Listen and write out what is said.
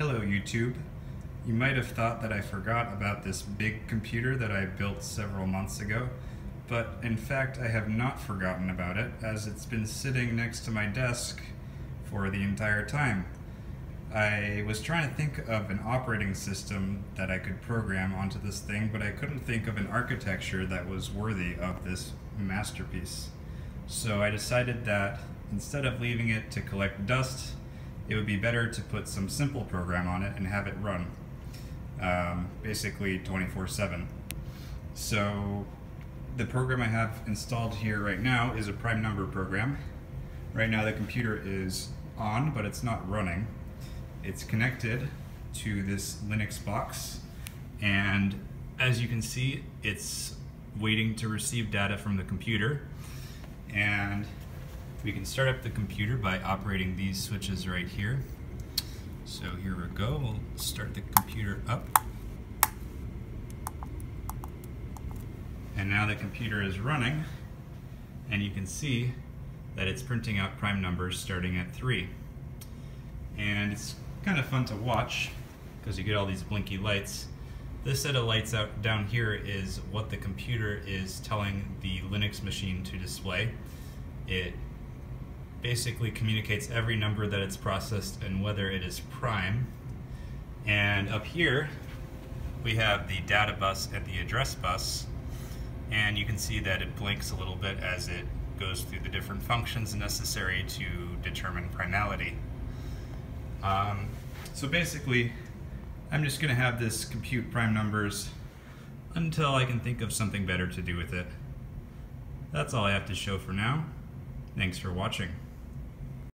Hello YouTube. You might have thought that I forgot about this big computer that I built several months ago, but in fact I have not forgotten about it as it's been sitting next to my desk for the entire time. I was trying to think of an operating system that I could program onto this thing, but I couldn't think of an architecture that was worthy of this masterpiece. So I decided that instead of leaving it to collect dust, it would be better to put some simple program on it and have it run, um, basically 24-7. So the program I have installed here right now is a prime number program. Right now the computer is on, but it's not running. It's connected to this Linux box, and as you can see, it's waiting to receive data from the computer. And we can start up the computer by operating these switches right here. So here we go, we'll start the computer up. And now the computer is running, and you can see that it's printing out prime numbers starting at 3. And it's kind of fun to watch, because you get all these blinky lights. This set of lights out down here is what the computer is telling the Linux machine to display. It basically communicates every number that it's processed and whether it is prime. And up here, we have the data bus and the address bus. And you can see that it blinks a little bit as it goes through the different functions necessary to determine primality. Um, so basically, I'm just going to have this compute prime numbers until I can think of something better to do with it. That's all I have to show for now. Thanks for watching.